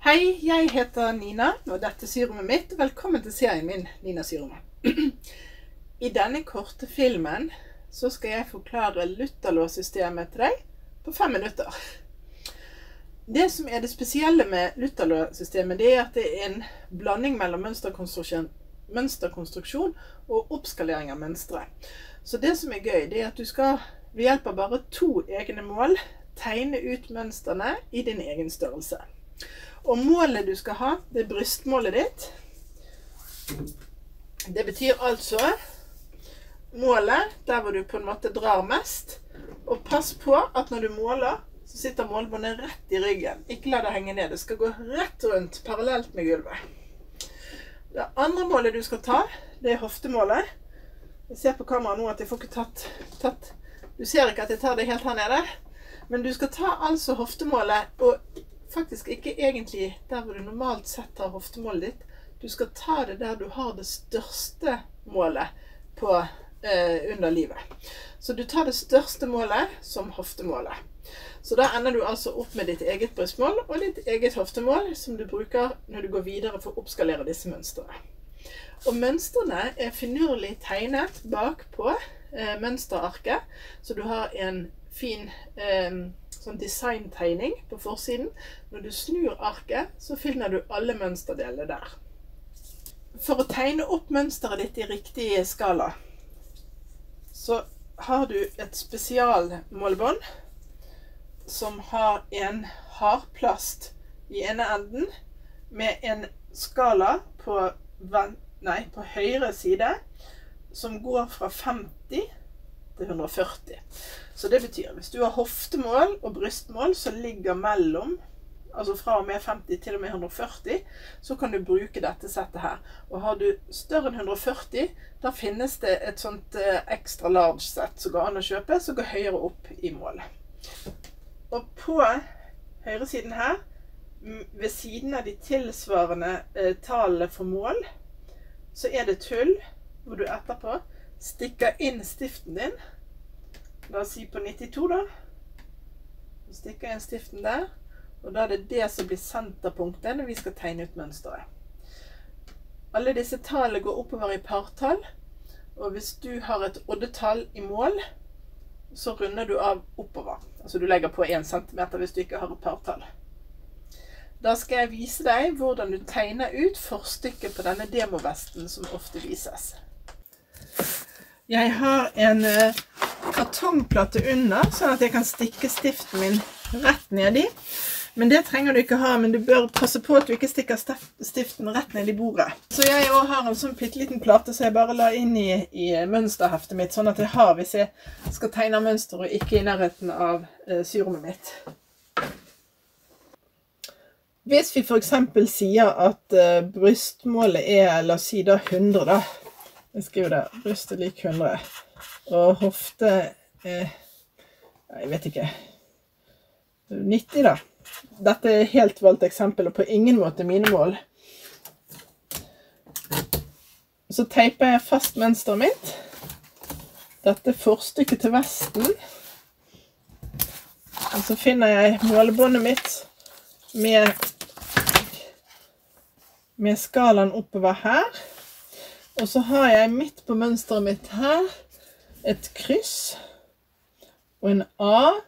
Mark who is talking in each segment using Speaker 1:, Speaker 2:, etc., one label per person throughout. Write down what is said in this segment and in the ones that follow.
Speaker 1: Hei, jeg heter Nina, og dette er syrommet mitt. Velkommen til serien min, Nina Syrommet. I denne korte filmen så skal jeg forklare Lutherlåssystemet til deg på fem minutter. Det som er det spesielle med Lutherlåssystemet, det er at det er en blanding mellom mønsterkonstruksjon, mønsterkonstruksjon og oppskalering av mønstre. Så det som er gøy, det er at du skal ved hjelp av bare to egne mål tegne ut mønstrene i din egen størrelse. Og målet du skal ha, det er brystmålet ditt. Det betyr altså målet der hvor du på en måte drar mest. Og pass på at når du måler, så sitter målbåndet rett i ryggen. Ikke la det henge ned. Det skal gå rett rundt, parallelt med gulvet. Det andre målet du skal ta, det er hoftemålet. Jeg ser på kameraet nå at jeg får ikke tatt, tatt Du ser ikke at jeg tar det helt her nede. Men du skal ta altså hoftemålet, og faktisk ikke egentlig der hvor du normalt sett har hoftemålet ditt. Du skal ta det der du har det største målet på, eh, under livet. Så du tar det største målet som hoftemålet. Så da ender du altså opp med ditt eget brystmål og ditt eget hoftemål, som du bruker når du går videre for å oppskalere disse mønstrene. Og mønstrene er finurlig tegnet bakpå eh, mønsterarket, så du har en fin eh, sånn designtegning på forsiden. Når du snur arket, så finner du alle mønsterdelene der. For å tegne opp mønsteret ditt i riktig skala, så har du et spesialmålbånd som har en hardplast i ene enden med en skala på, nei, på høyre side som går fra 50 til 140. Så det betyr hvis du har hoftemål og brystmål som ligger mellom, altså fra og med 50 til og med 140, så kan du bruke dette settet her. Og har du større enn 140, da finnes det et sånt ekstra large sett som går an å kjøpe, som går høyere opp i målet. Og på høyresiden her, ved siden av de tilsvarende eh, tallene for mål, så er det tull, hvor du etterpå stikker inn stiften din. La oss si på 92, da. Du stikker inn stiften der. Og da er det det som blir senterpunktet når vi skal tegne ut mønsteret. Alle disse tallene går oppover i partall. Og hvis du har et oddetall i mål, så runder du av oppover. Altså du legger på 1 cm hvis du ikke har et partall. Da skal jeg vise deg hvordan du tegner ut forstykket på denne demovesten som ofte vises. Jeg har en eh, kartongplate under, sånn at jeg kan stikke stiften min rett nedi. Men det trenger du ikke ha, men du bør passe på at du ikke stikker stiften rett ned i bordet. Så jeg også har en sånn pitteliten plate som jeg bare la inn i, i, mønsterheftet mitt, sånn at jeg har hvis jeg skal tegne mønster og ikke i nærheten av eh, syrommet mitt. Hvis vi f.eks. sier at eh, brystmålet er, la oss si da 100 da, jeg skriver der. Brystet lik 100. Og hofte eh, Jeg vet ikke 90, da. Dette er helt valgt eksempel, og på ingen måte mine mål. Så teiper jeg fast mønsteret mitt. Dette forstykket til vesten. Og så finner jeg målebåndet mitt med, med skalaen oppover her. Og så har jeg midt på mønsteret mitt her et kryss og en A,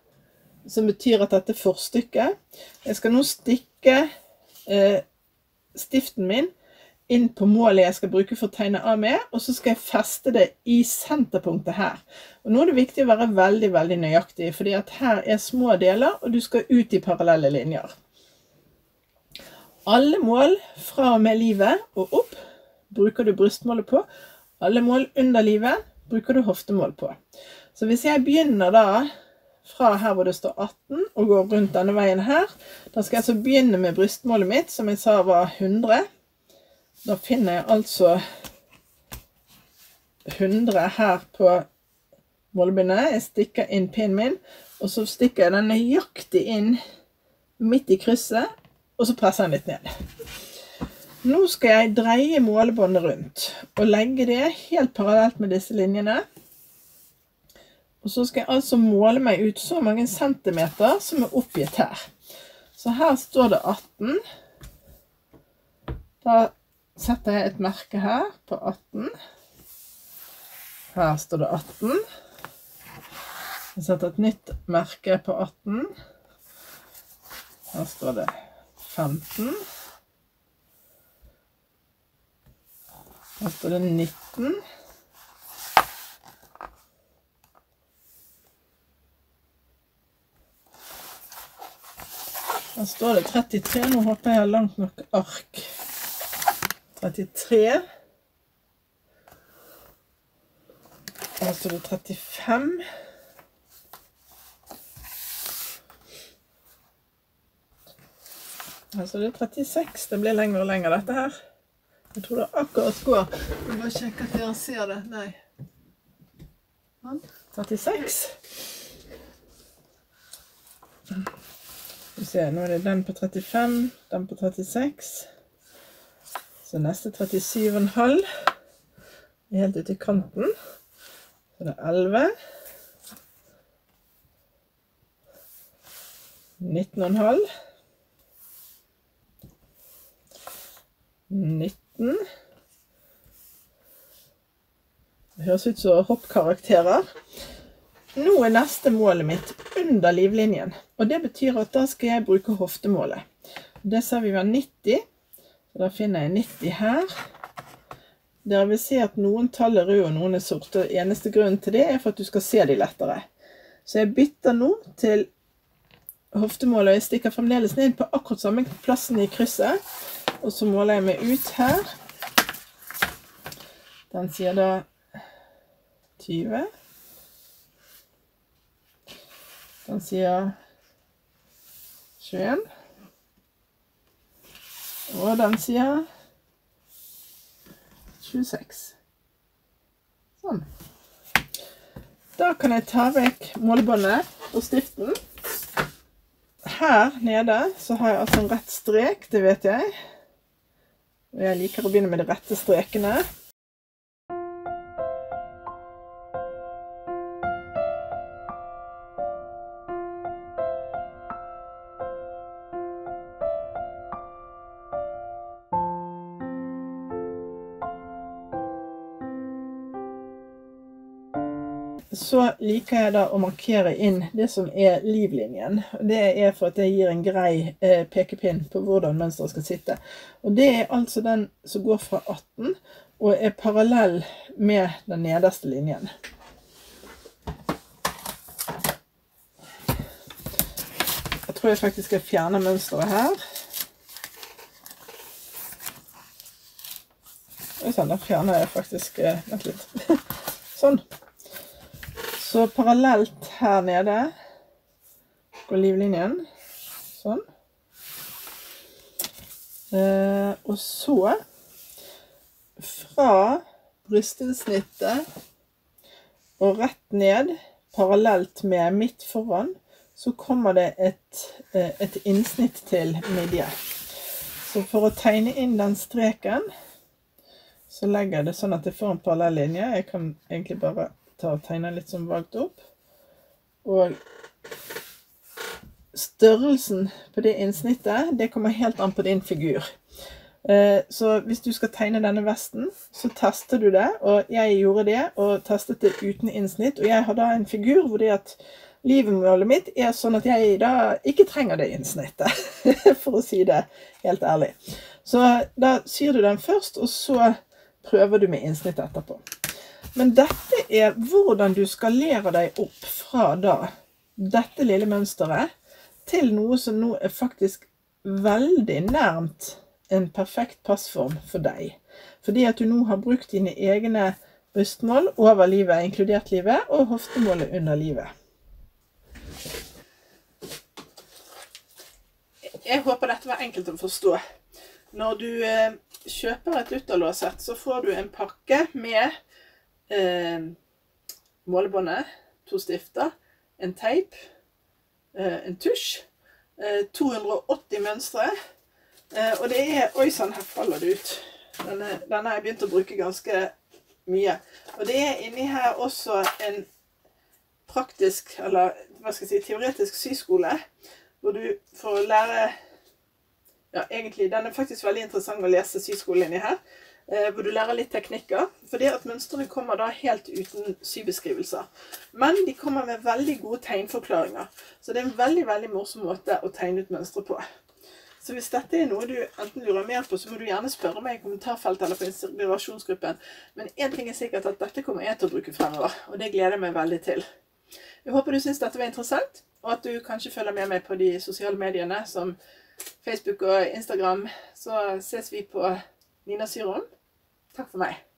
Speaker 1: som betyr at dette er forstykket. Jeg skal nå stikke eh, stiften min inn på målet jeg skal bruke for å tegne A med, og så skal jeg feste det i senterpunktet her. Og nå er det viktig å være veldig, veldig nøyaktig, fordi at her er små deler, og du skal ut i parallelle linjer. Alle mål fra og med livet og opp bruker du brystmålet på. Alle mål under livet bruker du hoftemål på. Så hvis jeg begynner da fra her hvor det står 18, og går rundt denne veien her, da skal jeg altså begynne med brystmålet mitt, som jeg sa var 100. Da finner jeg altså 100 her på målebindet. Jeg stikker inn pinnen min, og så stikker jeg den nøyaktig inn midt i krysset, og så presser jeg den litt ned. Nå skal jeg dreie målebåndet rundt og legge det helt parallelt med disse linjene. Og så skal jeg altså måle meg ut så mange centimeter som er oppgitt her. Så her står det 18. Da setter jeg et merke her på 18. Her står det 18. Jeg setter et nytt merke på 18. Her står det 15. Her står det 19. Her står det 33. Nå håper jeg jeg har langt nok ark. 33. Her står det 35. Her står det 36. Det blir lenger og lenger, dette her. Jeg tror det akkurat går. Jeg bare sjekke at dere ser det. Nei. 36. Skal vi se, nå er det den på 35, den på 36. Så neste 37,5 er helt ute i kanten. Så det er 11. 19,5. 19. Det høres ut som hoppkarakterer. Nå er neste målet mitt under livlinjen. Og det betyr at da skal jeg bruke hoftemålet. Det sa vi var 90. Så da finner jeg 90 her. Dere vil se at noen tall er røde og noen er sorte. Eneste grunnen til det er for at du skal se de lettere. Så jeg bytter nå til hoftemålet. Jeg stikker fremdeles ned på akkurat samme plassen i krysset. Og så måler jeg meg ut her. Den sier da 20. Den sier 21. Og den sier 26. Sånn. Da kan jeg ta vekk målebåndet og stiften. Her nede så har jeg altså en rett strek, det vet jeg. Jeg liker å begynne med de rette strekene. Så liker jeg da å markere inn det som er livlinjen. Det er for at det gir en grei eh, pekepinn på hvordan mønsteret skal sitte. Og det er altså den som går fra 18 og er parallell med den nederste linjen. Jeg tror jeg faktisk skal fjerne mønsteret her. Oi sann, da fjerner jeg faktisk eh, Vent litt. sånn. Så parallelt her nede går livlinjen. Sånn. Eh, og så fra brystesnittet og rett ned, parallelt med midt foran, så kommer det et, eh, et innsnitt til midje. Så for å tegne inn den streken, så legger jeg det sånn at jeg får en parallell linje. Jeg kan egentlig bare ta og tegne litt som valgt opp. Og størrelsen på det innsnittet, det kommer helt an på din figur. Eh, så hvis du skal tegne denne vesten, så tester du det. Og jeg gjorde det, og testet det uten innsnitt. Og jeg har da en figur hvor det at livmålet mitt er sånn at jeg da ikke trenger det innsnittet. For å si det helt ærlig. Så da syr du den først, og så prøver du med innsnitt etterpå. Men dette er hvordan du skalerer deg opp fra da dette lille mønsteret til noe som nå er faktisk veldig nærmt en perfekt passform for deg. Fordi at du nå har brukt dine egne brystmål over livet, inkludert livet, og hoftemålet under livet. Jeg håper dette var enkelt å forstå. Når du eh, kjøper et Utterlåsett, så får du en pakke med eh, målebåndet, to stifter, en teip, eh, en tusj, eh, 280 mønstre. Eh, og det er Oi sann, her faller det ut. Denne, denne har jeg begynt å bruke ganske mye. Og det er inni her også en praktisk, eller hva skal jeg si, teoretisk syskole, hvor du får lære ja, egentlig, den er faktisk veldig interessant å lese syskolen inni her. Eh, hvor du lærer litt teknikker. Fordi at mønstrene kommer da helt uten sybeskrivelser. Men de kommer med veldig gode tegnforklaringer. Så det er en veldig veldig morsom måte å tegne ut mønstre på. Så hvis dette er noe du enten lurer mer på, så må du gjerne spørre meg i kommentarfeltet eller på inspirasjonsgruppen. Men én ting er sikkert at dette kommer jeg til å bruke fremover, og det gleder jeg meg veldig til. Jeg håper du syns dette var interessant, og at du kanskje følger med meg på de sosiale mediene som Facebook og Instagram. Så ses vi på Nina Syron. Takk for meg.